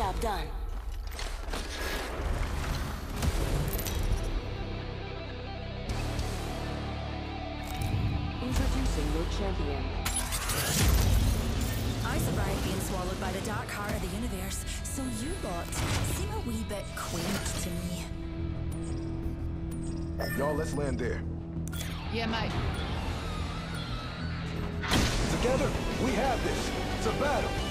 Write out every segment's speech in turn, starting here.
Job done. Introducing your champion. I survived being swallowed by the dark heart of the universe, so you lot seem a wee bit quaint to me. Y'all, let's land there. Yeah, mate. Together, we have this. It's a battle.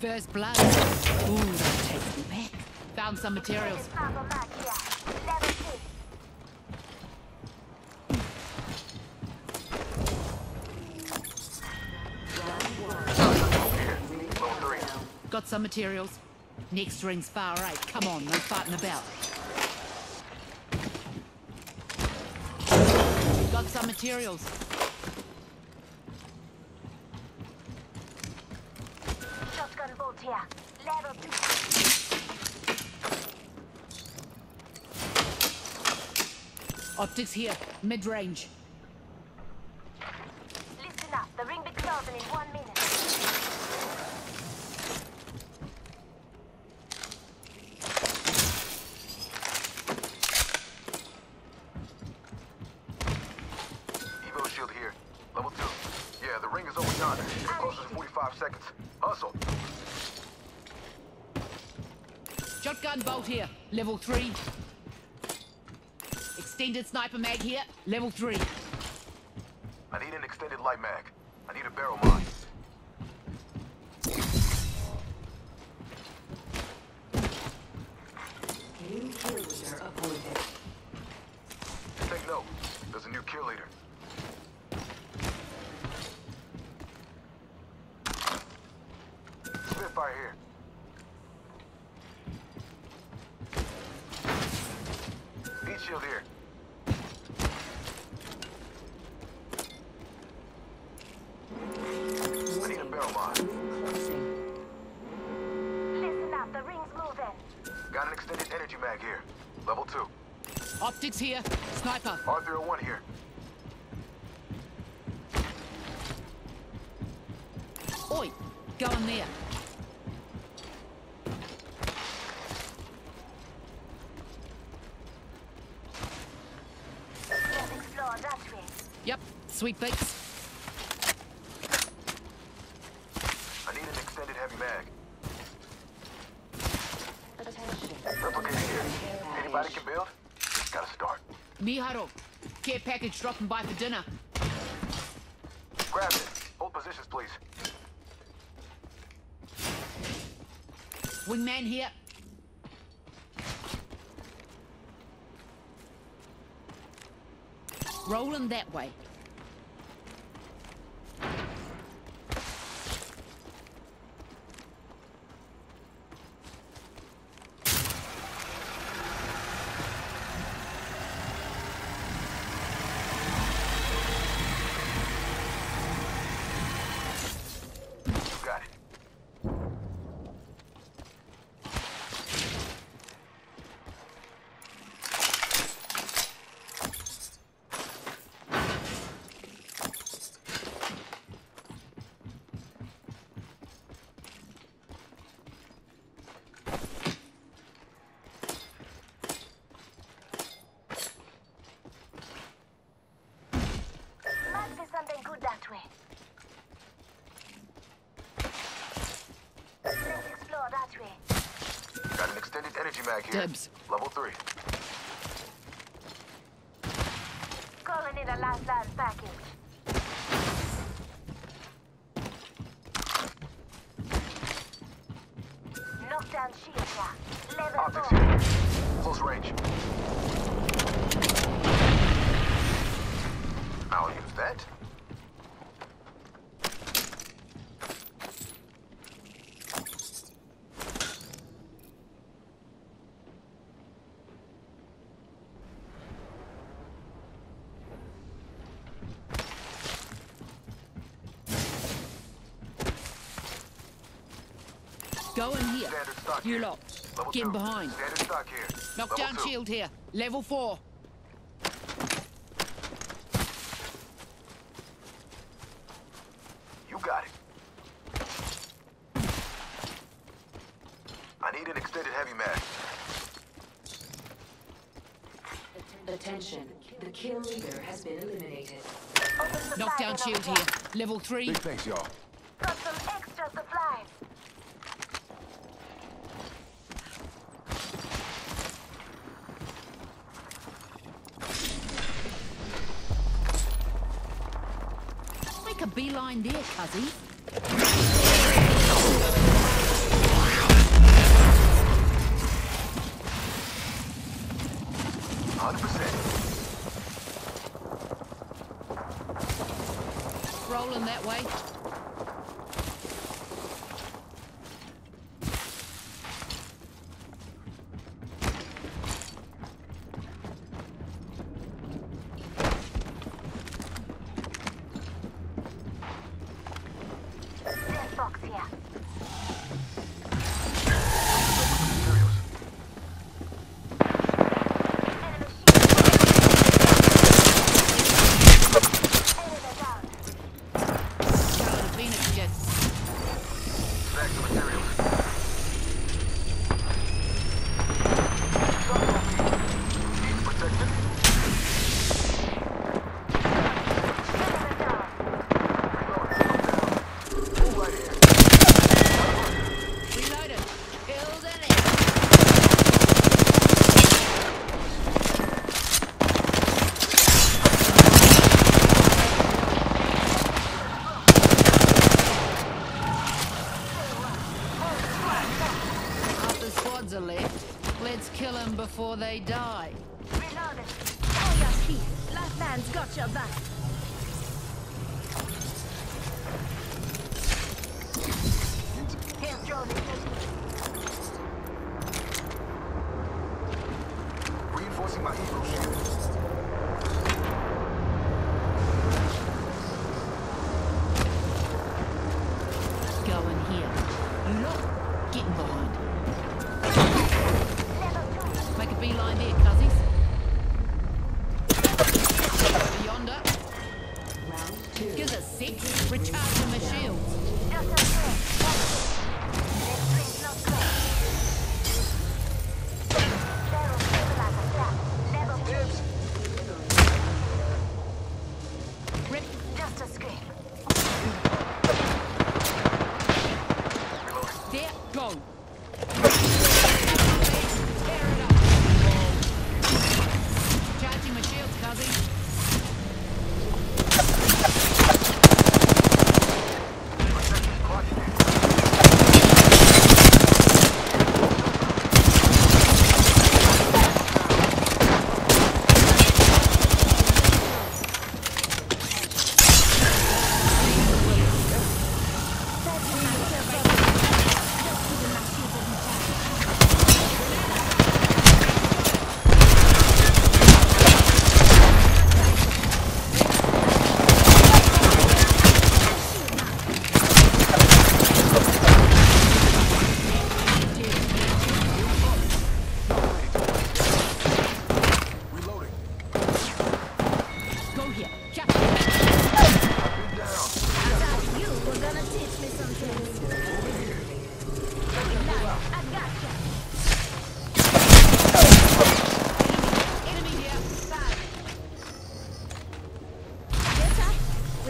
First blood. Ooh, that takes me back. Found some materials. Got some materials. Next ring's far right. Come on, no farting about. Got some materials. Here. Level two. Optics here. Mid-range. Listen up. The ring be closing in one minute. Evo shield here. Level two. Yeah, the ring is. Closest 45 seconds. Hustle. Shotgun bolt here. Level 3. Extended sniper mag here. Level 3. I need an extended light mag. I need a barrel mine. New kill leader appointed. Take note. There's a new kill leader. Spitfire here. Heat shield here. I need a barrel mine. Closing. Listen up. The ring's moving. Got an extended energy mag here. Level two. Optics here. Sniper. R301 here. Oi. Go in there. Let's explore that way. Yep. Sweet fix. I need an extended heavy mag. Replicating here. Anybody can build? Gotta start. Miharo. Care package dropping by for dinner. Grab it. Hold positions, please. Wingman here. Rolling that way. You got it. Must be something good that way. Let's explore that way. Got an extended energy mag here. Dibs. Level three. Calling in a last land package. Knockdown shield here. Level Optics four. here. Close range. Go in here. Standard stock You here. lot. Level Get in two. behind. Stock here. Knockdown Level two. shield here. Level four. You got it. I need an extended heavy mag. Attention. The kill leader has been eliminated. Open supply Knockdown shield here. Level three. Big thanks, y'all. Got some extra supplies. Beeline there, cuzzy. 100%. Rolling that way. Back to materials. Need protection? Enemy down. Move right here. Reloaded. Killed an enemy. Are left. Let's kill them before they die. Oh, your teeth. Last man's got your back. Drone engaged.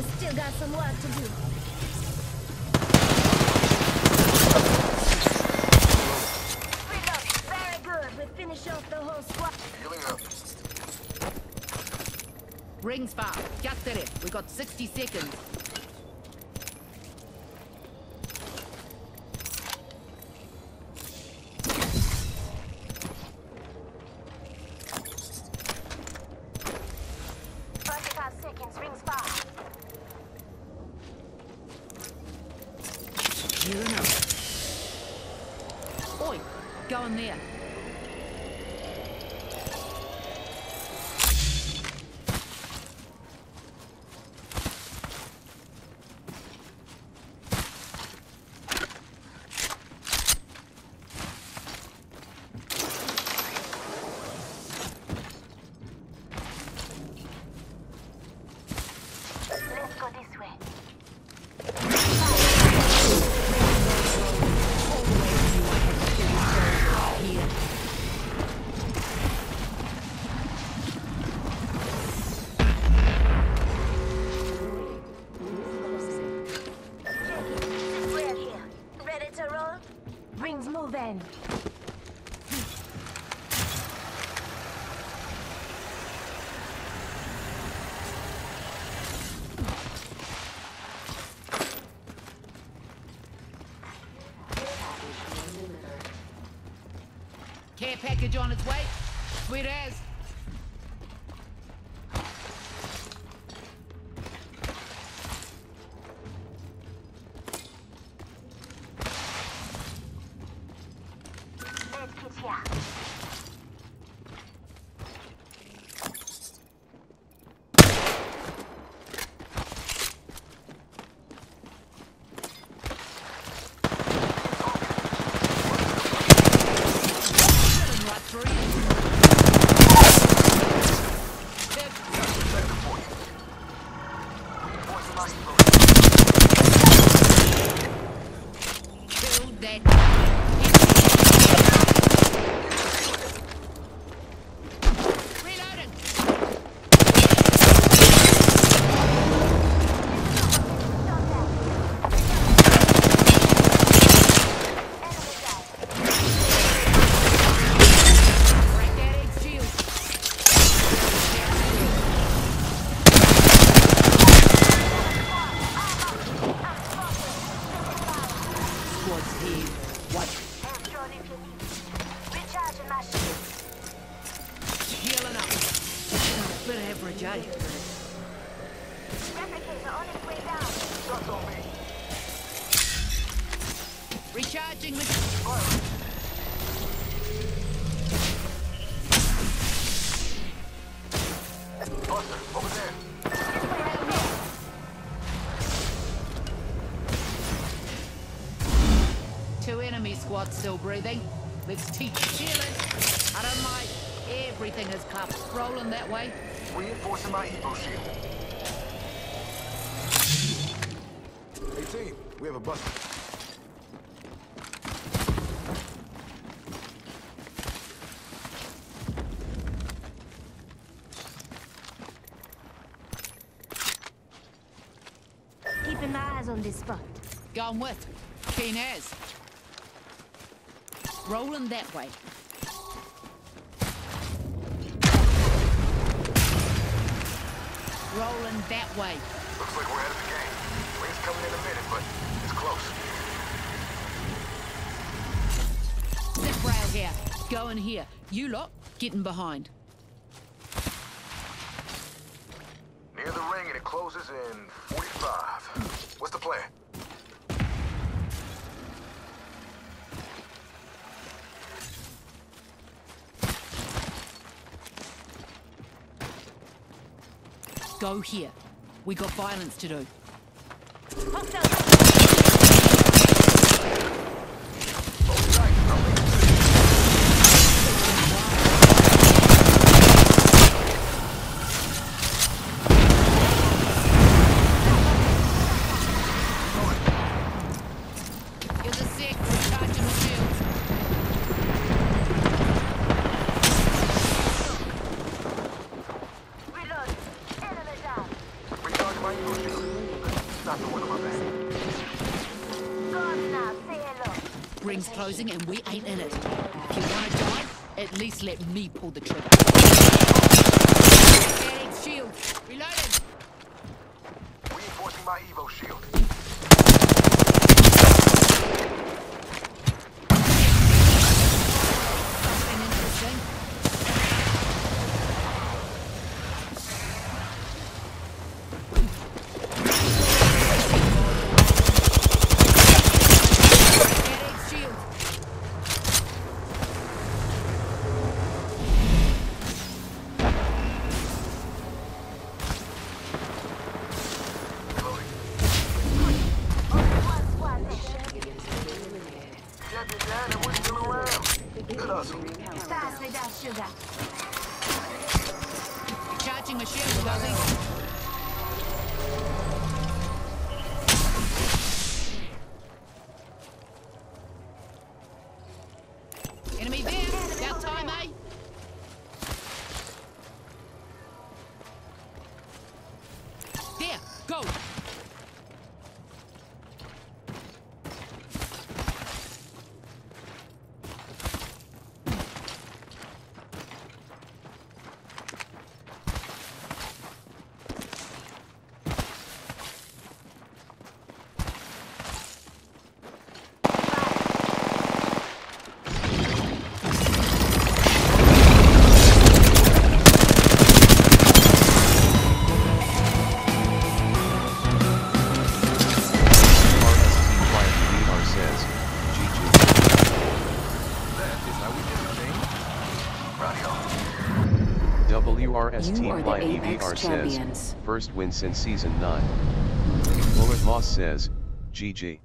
We still got some work to do. Reload. Very good. We finish off the whole squad. Healing up. Rings far. Chiacchiere. We got 60 seconds. Up. Oi. Go in there. Care package on its way. Sweet as. Two enemy squads still breathing. Let's teach healing. I don't mind. Everything is cupped. Rolling that way. Reinforcing my Evo shield. Hey team, we have a Buster. Keeping my eyes on this spot. Going with. Keen as. Rolling that way. Rolling that way. Looks like we're ahead of the game. Ring's coming in a minute, but it's close. Zip rail here. Going here. You lot, getting behind. Near the ring and it closes in 45. What's the plan? Go here. We got violence to do. Hostile. Closing and we ain't in it. If you want to die, at least let me pull the trigger. Pass me that sugar. Recharging my shield, Are the Fly EVR says, first win since season 9. Bullard Moss says, GG.